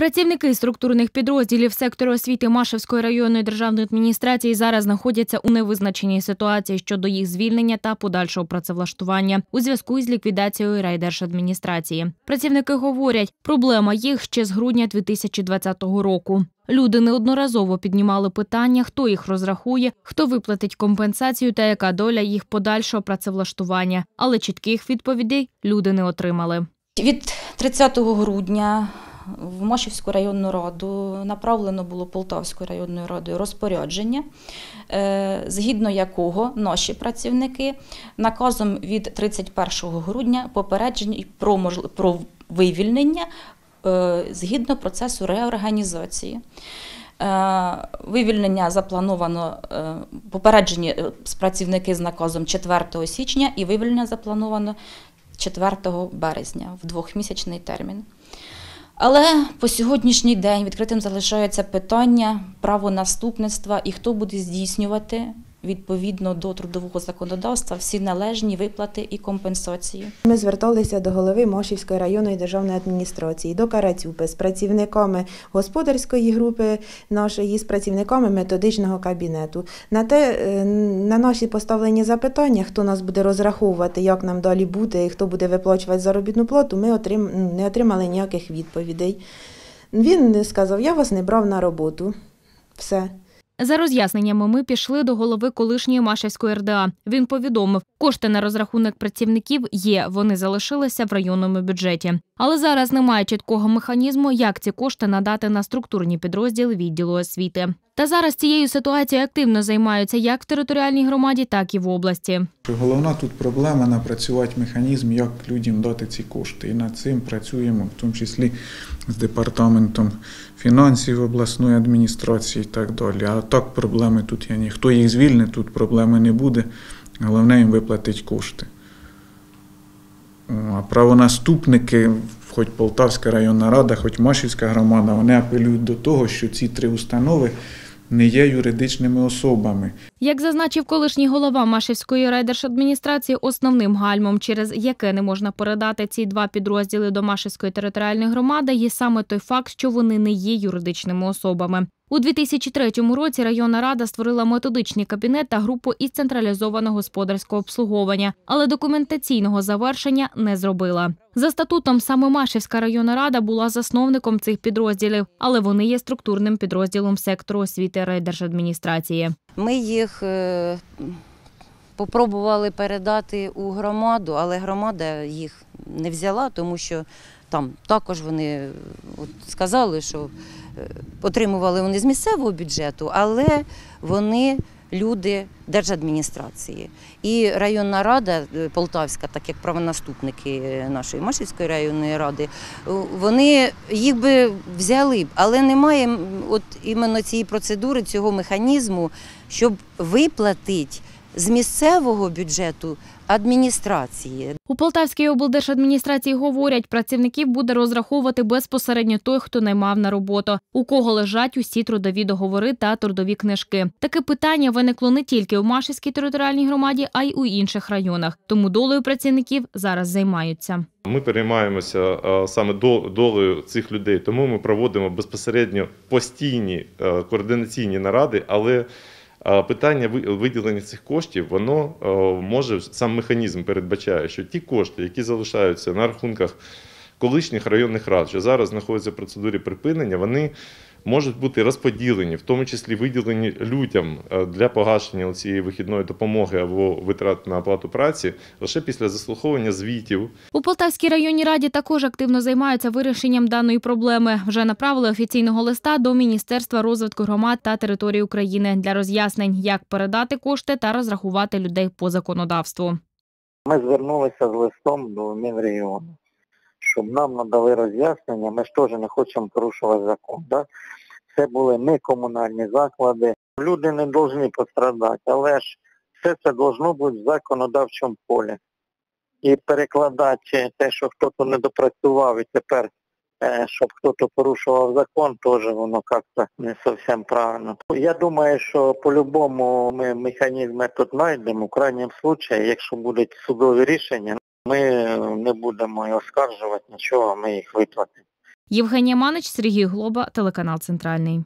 Працівники структурних підрозділів сектору освіти Машевської районної державної адміністрації зараз знаходяться у невизначеній ситуації щодо їх звільнення та подальшого працевлаштування у зв'язку із ліквідацією райдержадміністрації. Працівники говорять, проблема їх ще з грудня 2020 року. Люди неодноразово піднімали питання, хто їх розрахує, хто виплатить компенсацію та яка доля їх подальшого працевлаштування. Але чітких відповідей люди не отримали. Від 30 грудня в Машівську районну раду направлено було Полтавською районною радою розпорядження, е, згідно якого наші працівники наказом від 31 грудня попереджені про, можл- про вивільнення е, згідно процесу реорганізації. Е, Вивільнення заплановано попереджені працівники з наказом 4 січня і вивільнення заплановано 4 березня в двохмісячний термін. Але по сьогоднішній день відкритим залишається питання правонаступництва і хто буде здійснювати відповідно до трудового законодавства всі належні виплати і компенсації. Ми зверталися до голови Мошівської районної державної адміністрації, до Карацюпи з працівниками господарської групи нашої, з працівниками методичного кабінету. На те, е, на наші поставлені запитання, хто нас буде розраховувати, як нам далі бути, і хто буде виплачувати заробітну плату, ми отрим, не отримали ніяких відповідей. Він сказав, я вас не брав на роботу. Все. За роз'ясненнями ми пішли до голови колишньої Машевської РДА. Він повідомив, кошти на розрахунок працівників є, вони залишилися в районному бюджеті. Але зараз немає чіткого механізму, як ці кошти надати на структурні підрозділи відділу освіти. Та зараз цією ситуацією активно займаються як в територіальній громаді, так і в області. Головна тут проблема напрацювати механізм, як людям дати ці кошти. І над цим працюємо, в тому числі з департаментом фінансів обласної адміністрації і так далі. А так проблеми тут є. Ніхто їх звільнить, тут проблеми не буде. Головне їм виплатити кошти. А правонаступники, хоч Полтавська районна рада, хоч Машівська громада, вони апелюють до того, що ці три установи не є юридичними особами. Як зазначив колишній голова Машівської райдержадміністрації, основним гальмом, через яке не можна передати ці два підрозділи до Машівської територіальної громади, є саме той факт, що вони не є юридичними особами. У 2003 році районна рада створила методичний кабінет та групу із централізованого господарського обслуговування, але документаційного завершення не зробила. За статутом саме Машівська районна рада була засновником цих підрозділів, але вони є структурним підрозділом сектору освіти райдержадміністрації. Ми їх е, попробували передати у громаду, але громада їх не взяла, тому що там також вони е, от, сказали, що е, отримували вони з місцевого бюджету, але вони люди держадміністрації. І районна рада е, Полтавська, так як правонаступники нашої Машівської районної ради, вони їх би взяли але немає от іменно цієї процедури, цього механізму, щоб виплатити з місцевого бюджету адміністрації. У Полтавській облдержадміністрації говорять, працівників буде розраховувати безпосередньо той, хто наймав на роботу, у кого лежать усі трудові договори та трудові книжки. Таке питання виникло не тільки у Машівській територіальній громаді, а й у інших районах. Тому долею працівників зараз займаються. Ми переймаємося е, саме до- долею цих людей, тому ми проводимо безпосередньо постійні е, координаційні наради, але питання ви- виділення цих коштів, воно е, може сам механізм передбачає, що ті кошти, які залишаються на рахунках колишніх районних рад, що зараз знаходяться в процедурі припинення, вони можуть бути розподілені, в тому числі виділені людям е, для погашення цієї вихідної допомоги або витрат на оплату праці лише після заслуховування звітів У Полтавській районній раді також активно займаються вирішенням даної проблеми. Вже направили офіційного листа до Міністерства розвитку громад та територій України для роз'яснень, як передати кошти та розрахувати людей по законодавству. Ми звернулися з листом до Мінрегіону, щоб нам надали роз'яснення. Ми ж теж не хочемо порушувати закон. Да? Це були не комунальні заклади. Люди не повинні пострадати, але ж все це должно бути в законодавчому полі. І перекладати те, що хтось не допрацював і тепер, е, щоб хтось порушував закон, теж воно як-то не зовсім правильно. Я думаю, що по-любому ми механізми тут знайдемо. У крайньому випадку, якщо будуть судові рішення, ми не будемо і оскаржувати нічого, ми їх виплатимо. Євгенія Манич, Сергій Глоба, телеканал Центральний.